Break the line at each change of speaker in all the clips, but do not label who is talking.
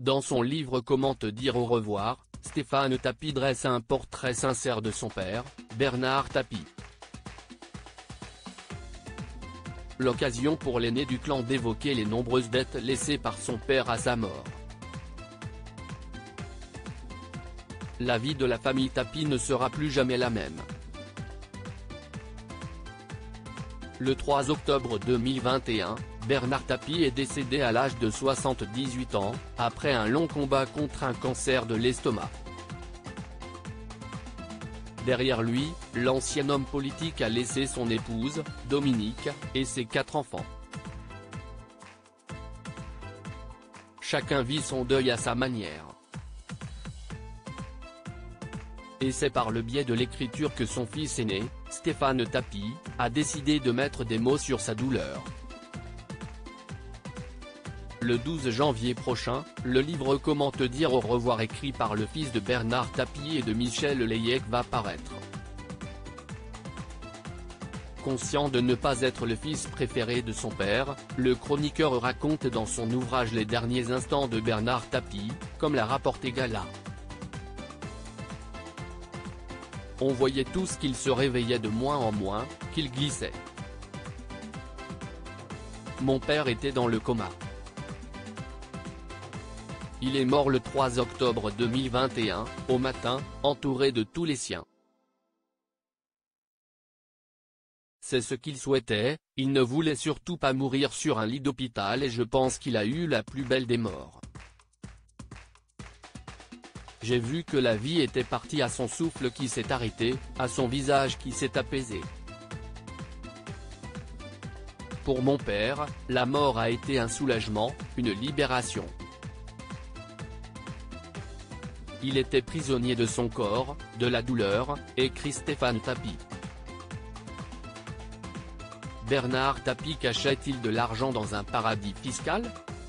Dans son livre Comment te dire au revoir, Stéphane Tapie dresse un portrait sincère de son père, Bernard Tapie. L'occasion pour l'aîné du clan d'évoquer les nombreuses dettes laissées par son père à sa mort. La vie de la famille Tapie ne sera plus jamais la même. Le 3 octobre 2021, Bernard Tapie est décédé à l'âge de 78 ans, après un long combat contre un cancer de l'estomac. Derrière lui, l'ancien homme politique a laissé son épouse, Dominique, et ses quatre enfants. Chacun vit son deuil à sa manière. Et c'est par le biais de l'écriture que son fils aîné, Stéphane Tapie, a décidé de mettre des mots sur sa douleur. Le 12 janvier prochain, le livre Comment te dire au revoir écrit par le fils de Bernard Tapie et de Michel Leyec va paraître. Conscient de ne pas être le fils préféré de son père, le chroniqueur raconte dans son ouvrage les derniers instants de Bernard Tapie, comme l'a rapporté Gala. On voyait tous qu'il se réveillait de moins en moins, qu'il glissait. Mon père était dans le coma. Il est mort le 3 octobre 2021, au matin, entouré de tous les siens. C'est ce qu'il souhaitait, il ne voulait surtout pas mourir sur un lit d'hôpital et je pense qu'il a eu la plus belle des morts. J'ai vu que la vie était partie à son souffle qui s'est arrêté, à son visage qui s'est apaisé. Pour mon père, la mort a été un soulagement, une libération. Il était prisonnier de son corps, de la douleur, écrit Stéphane Tapie. Bernard Tapie cachait-il de l'argent dans un paradis fiscal?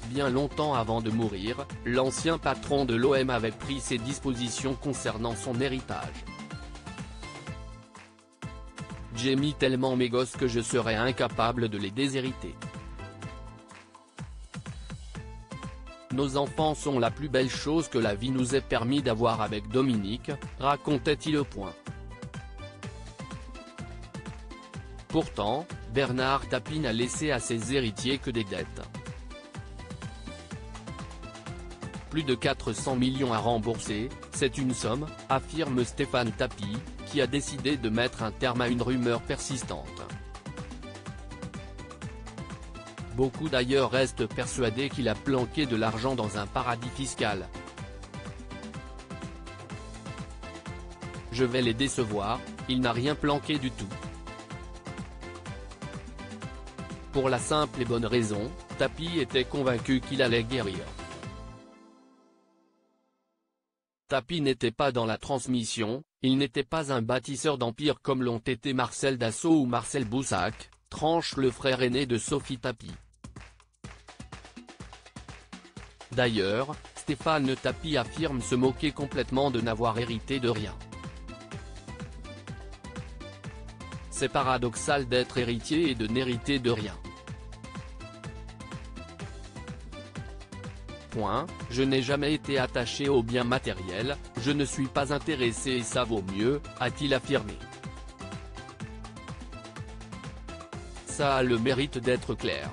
Bien longtemps avant de mourir, l'ancien patron de l'OM avait pris ses dispositions concernant son héritage. J'ai mis tellement mes gosses que je serais incapable de les déshériter. Nos enfants sont la plus belle chose que la vie nous ait permis d'avoir avec Dominique, racontait-il au point. Pourtant, Bernard Tapie n'a laissé à ses héritiers que des dettes. Plus de 400 millions à rembourser, c'est une somme, affirme Stéphane Tapie, qui a décidé de mettre un terme à une rumeur persistante. Beaucoup d'ailleurs restent persuadés qu'il a planqué de l'argent dans un paradis fiscal. Je vais les décevoir, il n'a rien planqué du tout. Pour la simple et bonne raison, Tapi était convaincu qu'il allait guérir. Tapi n'était pas dans la transmission, il n'était pas un bâtisseur d'empire comme l'ont été Marcel Dassault ou Marcel Boussac, tranche le frère aîné de Sophie Tapi. D'ailleurs, Stéphane Tapie affirme se moquer complètement de n'avoir hérité de rien. C'est paradoxal d'être héritier et de n'hériter de rien. Point, je n'ai jamais été attaché aux biens matériels, je ne suis pas intéressé et ça vaut mieux, a-t-il affirmé. Ça a le mérite d'être clair.